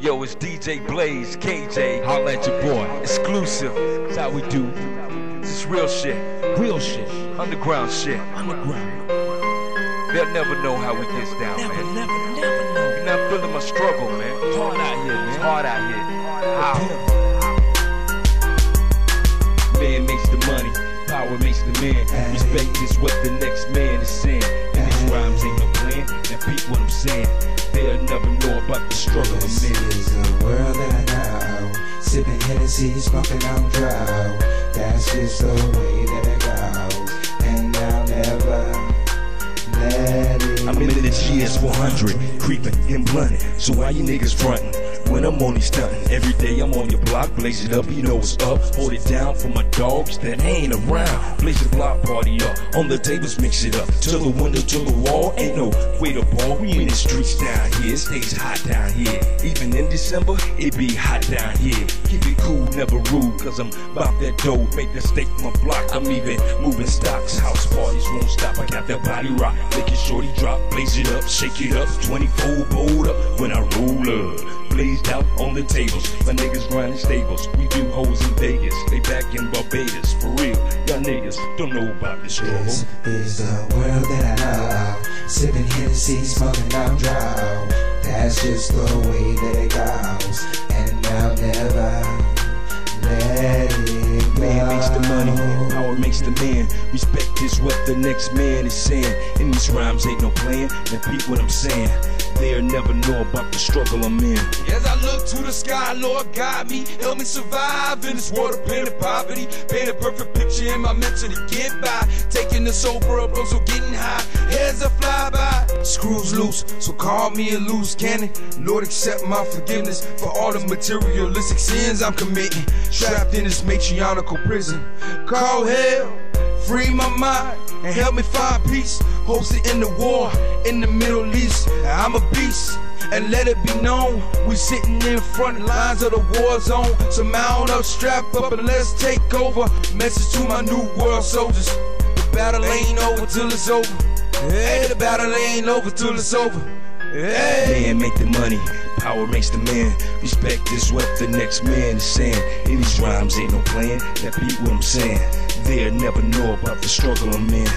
Yo, it's DJ Blayze, KJ. Holla at your boy. Exclusive. That's how we do. This real shit. Real shit. Underground shit. Underground. They'll never know how we gets down, Never, man. never, never know. You're not feeling my struggle, man. It's hard out here, man. It's hard out here. How? Man makes the money, power makes the man. Respect is what the next man is saying. Hennessy, smoking on drought. That's just the way that it goes. And I'll never let it I'm in this year's 400, creeping and blunting. So why you niggas frontin'? When I'm only stunting, every day I'm on your block, blaze it up, you know what's up. Hold it down for my dogs that ain't around. Blaze the block party up, on the tables mix it up. To the window, to the wall, ain't no way to ball. We in the streets down here, it stays hot down here. Even in December, it be hot down here. Keep it cool, never rude, cause I'm about that dough. Make the stake my block, I'm even moving stocks. House parties won't stop, I got that body rock. Make it shorty drop, blaze it up, shake it up. 24 bold up when I roll up. Blazed out on the tables, my niggas grinding stables. We do hoes in Vegas, they back in Barbados. For real, y'all niggas don't know about this struggle. This is the world that I know. Sipping Hennessy, smoking on drought. That's just the way that it goes. And I'll never let it go. The man. Respect is what the next man is saying. And these rhymes ain't no plan. Repeat what I'm saying. They'll never know about the struggle I'm in. As I look to the sky, Lord guide me, help me survive in this world of pain and poverty. Paint a perfect picture in my mental to get by. Taking the sober up, so getting high. Heads a fly by, screws loose, so call me a loose cannon. Lord, accept my forgiveness for all the materialistic sins I'm committing. Trapped in this matriarchal prison. Call hell. Free my mind and help me find peace. Hosted in the war in the Middle East. I'm a beast. And let it be known, we sitting in front lines of the war zone. So mount up, strap up, and let's take over. Message to my new world soldiers: the battle ain't over till it's over. Hey, the battle ain't over till it's over. Hey. Man make the money, power makes the man. Respect is what the next man is saying. And these rhymes ain't no plan. that peep what I'm saying. They'll never know about the struggle I'm in.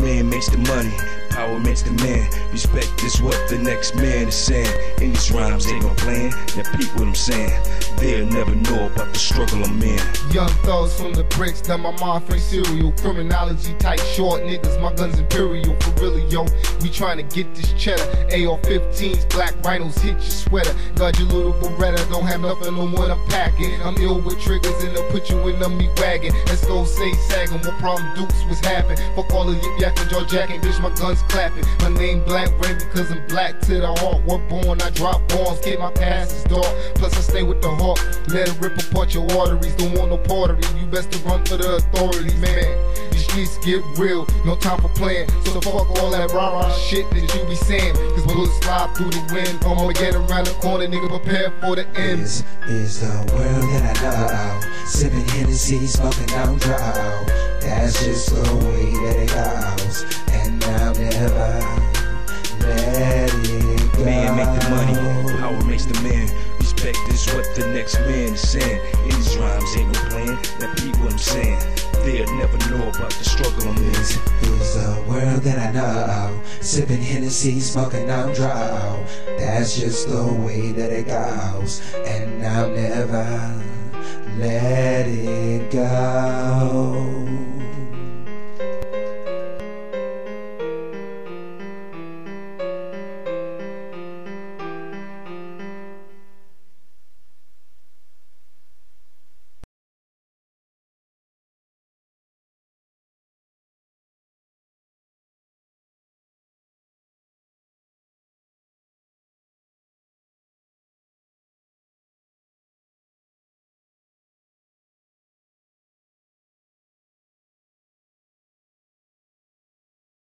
Man makes the money, power makes the man. Respect is what the next man is saying. And these rhymes ain't no plan. Now peep what I'm saying. They'll never know about the struggle I'm in. Young thugs from the bricks, that my mind free cereal. Criminology tight, short niggas, my guns imperial. For really, yo, we trying to get this cheddar. AR 15s, black rhinos hit your sweater. Got your little beretta, don't have nothing on what I'm packing. I'm ill with triggers and they'll put you in a me wagon. Let's go say sagging, what problem dukes was happening. Fuck all the yip yakking, jaw jacking, bitch, my guns clapping. My name Black Rain because I'm black to the heart. We're born, I drop bombs, get my passes dark. Plus I stay with the hawk, let it rip apart your arteries. Don't want no pottery, you best to run for the authorities, man. Streets get real, no time for playing. So the fuck all that rah rah shit that you be saying. Cause bullets slide through the wind. I'ma get around the corner, nigga, prepare for the end. This is the world that I know. Sipping Hennessy, smoking on drought. That's just the way what the next man is saying. And these rhymes ain't no plan. Now peep what I'm saying. They'll never know about the struggle I'm in. This is the world that I know. Sipping Hennessy, smoking on drought. That's just the way that it goes. And I'll never let it go.